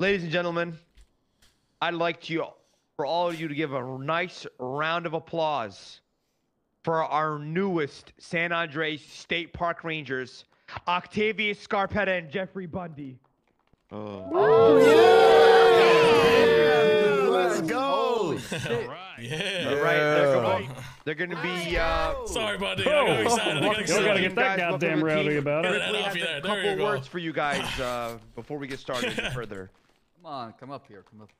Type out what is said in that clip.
Ladies and gentlemen, I'd like to for all of you to give a nice round of applause for our newest San Andreas State Park Rangers, Octavius Scarpetta and Jeffrey Bundy. Oh yeah! Let's go. All right. Yeah. All right, they're, gonna, they're gonna be. Uh, Sorry, buddy. I got excited. I got welcome You gotta get that goddamn rowdy about it. that We have a there. There couple words for you guys uh, before we get started further. Come on, come up here. Come up.